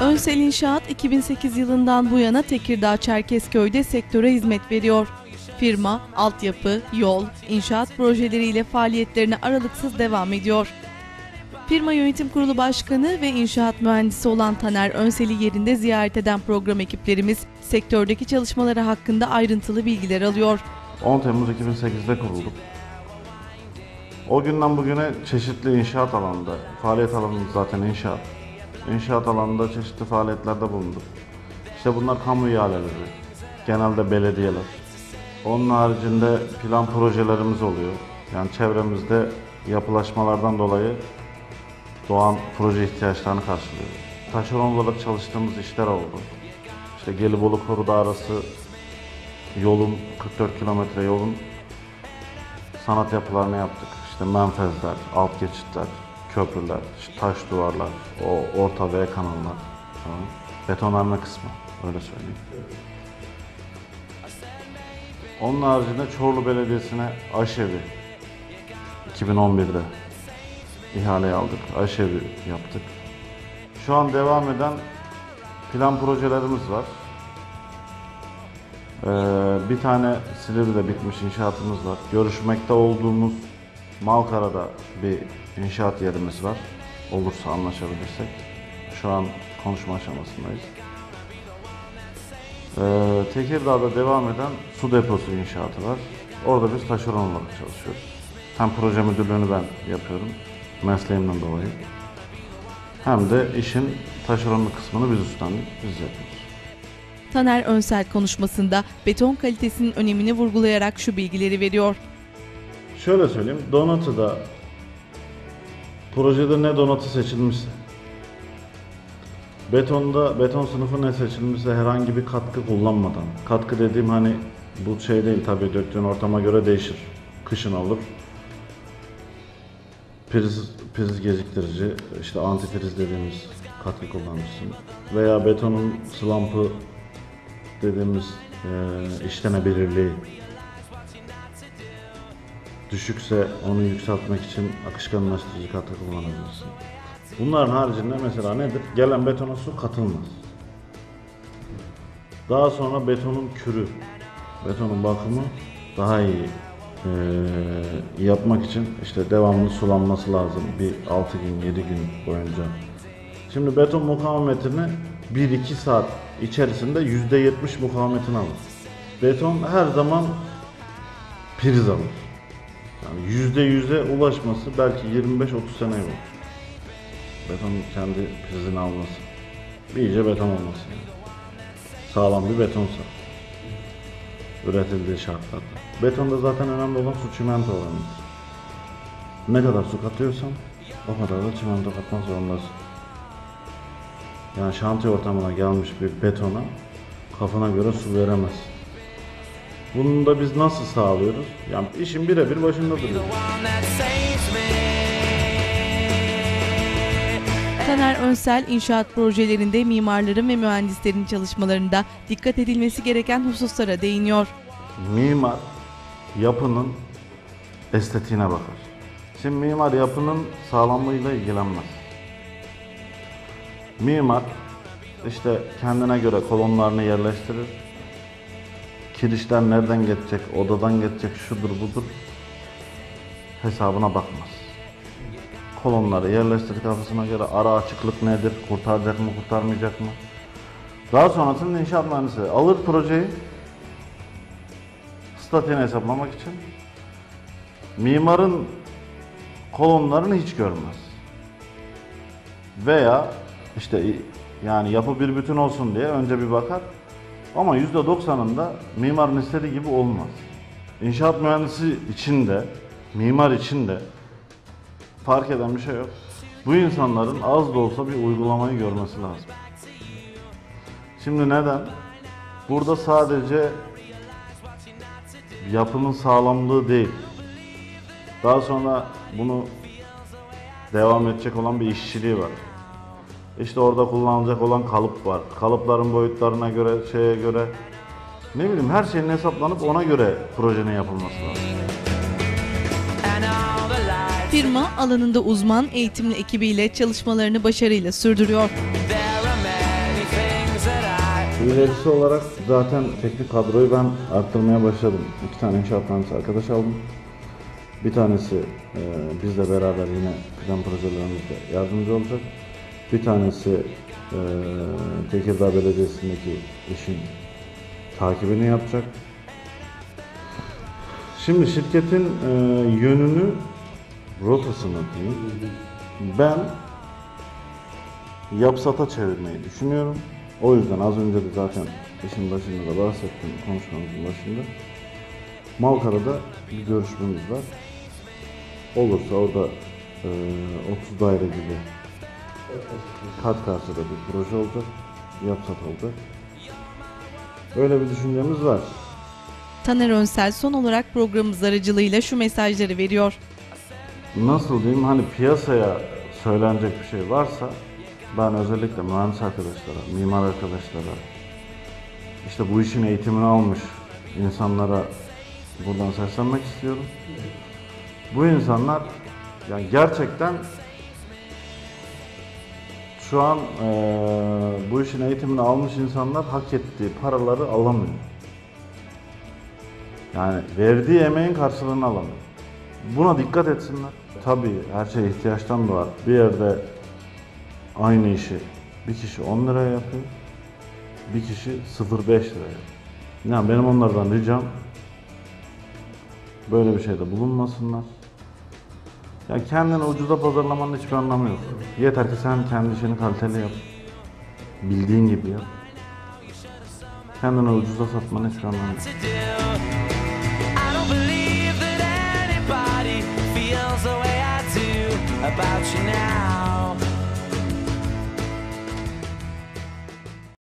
Önsel İnşaat 2008 yılından bu yana Tekirdağ Çerkezköy'de sektöre hizmet veriyor. Firma, altyapı, yol, inşaat projeleriyle faaliyetlerine aralıksız devam ediyor. Firma Yönetim Kurulu Başkanı ve inşaat mühendisi olan Taner Önsel'i yerinde ziyaret eden program ekiplerimiz sektördeki çalışmaları hakkında ayrıntılı bilgiler alıyor. 10 Temmuz 2008'de kurulduk. O günden bugüne çeşitli inşaat alanında, faaliyet alanımız zaten inşaat. İnşaat alanında çeşitli faaliyetlerde bulunduk. İşte bunlar kamu ihaleleri, genelde belediyeler. Onun haricinde plan projelerimiz oluyor. Yani çevremizde yapılaşmalardan dolayı doğan proje ihtiyaçlarını karşılıyoruz. Taşeron olarak çalıştığımız işler oldu. İşte Gelibolu Koruda arası yolun 44 kilometre yolun sanat yapılarını yaptık. İşte menfezler, alt geçitler, köprüler, taş duvarlar, o orta V kanallar falan. Betonarme kısmı öyle söyleyeyim. Onun haricinde Çorlu Belediyesi'ne aşevi 2011'de ihale aldık. Aşevi yaptık. Şu an devam eden plan projelerimiz var. Ee, bir tane Silivri'de bitmiş inşaatımız var. Görüşmekte olduğumuz Malkara'da bir inşaat yerimiz var. Olursa anlaşabilirsek. Şu an konuşma aşamasındayız. Ee, Tekirdağ'da devam eden su deposu inşaatı var. Orada biz taşeron olarak çalışıyoruz. Hem proje müdürlüğünü ben yapıyorum mesleğimden dolayı. Hem de işin taşeronlu kısmını biz üstlendik, biz yapıyoruz. Taner Önsel konuşmasında beton kalitesinin önemini vurgulayarak şu bilgileri veriyor. Şöyle söyleyeyim, donatıda projede ne donatı seçilmişse, betonda beton sınıfı ne seçilmişse herhangi bir katkı kullanmadan, katkı dediğim hani bu şey değil tabii döktüğün ortama göre değişir. Kışın olur. Priz, priz geciktirici, işte antifriz dediğimiz katkı kullanmışsın. Veya betonun slampı dediğimiz e, işlenebilirliği düşükse onu yükseltmek için akışkanlaştırıcı katkı kullanabilirsin. Bunların haricinde mesela nedir? Gelen betona su katılmaz. Daha sonra betonun kürü, betonun bakımı daha iyi eee, yapmak için işte devamlı sulanması lazım. Bir 6 gün, 7 gün boyunca. Şimdi beton mukavemetini 1-2 saat içerisinde %70 mukavemetini alır. Beton her zaman priz alır. Yani yüzde yüze ulaşması belki 25-30 sene olur. Beton kendi prizini alması. İyice beton olması yani. Sağlam bir betonsa. Üretildiği şartlarda. Betonda zaten önemli olan su çimento oranıdır. Ne kadar su katıyorsan o kadar da çimento katmak zorundasın. Yani şantiye ortamına gelmiş bir betona kafana göre su veremezsin. Bunu da biz nasıl sağlıyoruz? Yani işin birebir başında duruyoruz. Taner Önsel inşaat projelerinde mimarların ve mühendislerin çalışmalarında dikkat edilmesi gereken hususlara değiniyor. Mimar yapının estetiğine bakar. Şimdi mimar yapının sağlamlığıyla ilgilenmez. Mimar işte kendine göre kolonlarını yerleştirir. Kirişler nereden geçecek, odadan geçecek, şudur budur hesabına bakmaz. Kolonları yerleştir kafasına göre ara açıklık nedir, kurtaracak mı, kurtarmayacak mı? Daha sonrasında inşaat mühendisi alır projeyi, statiğini hesaplamak için mimarın kolonlarını hiç görmez. Veya işte yani yapı bir bütün olsun diye önce bir bakar. Ama %90'ında mimarın istediği gibi olmaz. İnşaat mühendisi için de, mimar için de fark eden bir şey yok. Bu insanların az da olsa bir uygulamayı görmesi lazım. Şimdi neden? Burada sadece yapının sağlamlığı değil. Daha sonra bunu devam edecek olan bir işçiliği var. İşte orada kullanılacak olan kalıp var. Kalıpların boyutlarına göre, şeye göre ne bileyim her şeyin hesaplanıp ona göre projenin yapılması lazım. Firma alanında uzman eğitimli ekibiyle çalışmalarını başarıyla sürdürüyor. İlerisi olarak zaten teknik kadroyu ben arttırmaya başladım. İki tane inşaat mühendisi arkadaş aldım. Bir tanesi e, bizle beraber yine plan projelerimizde yardımcı olacak. Bir tanesi e, Tekirdağ Belediyesi'ndeki işin takibini yapacak. Şimdi şirketin e, yönünü, rotasını diyeyim. Ben yapsata çevirmeyi düşünüyorum. O yüzden az önce de zaten işin başında da bahsettim konuşmamızın başında. Malkara'da bir görüşmemiz var. Olursa orada e, 30 daire gibi kat karşıda bir proje olacak. Yapsat olacak. Öyle bir düşüncemiz var. Taner Önsel son olarak programımız aracılığıyla şu mesajları veriyor. nasıl diyeyim hani piyasaya söylenecek bir şey varsa ben özellikle mühendis arkadaşlara, mimar arkadaşlara işte bu işin eğitimini almış insanlara buradan seslenmek istiyorum. Bu insanlar yani gerçekten şu an eee, bu işin eğitimini almış insanlar hak ettiği paraları alamıyor. Yani verdiği emeğin karşılığını alamıyor. Buna dikkat etsinler. Tabii her şey ihtiyaçtan doğar. Bir yerde aynı işi bir kişi 10 liraya yapıyor. Bir kişi 0.5 liraya. Yani benim onlardan ricam böyle bir şeyde bulunmasınlar. Ya kendini ucuza pazarlamanın hiçbir anlamı yok. Yeter ki sen kendi işini kaliteli yap. Bildiğin gibi yap. Kendini ucuza satmanın hiçbir anlamı yok. about you.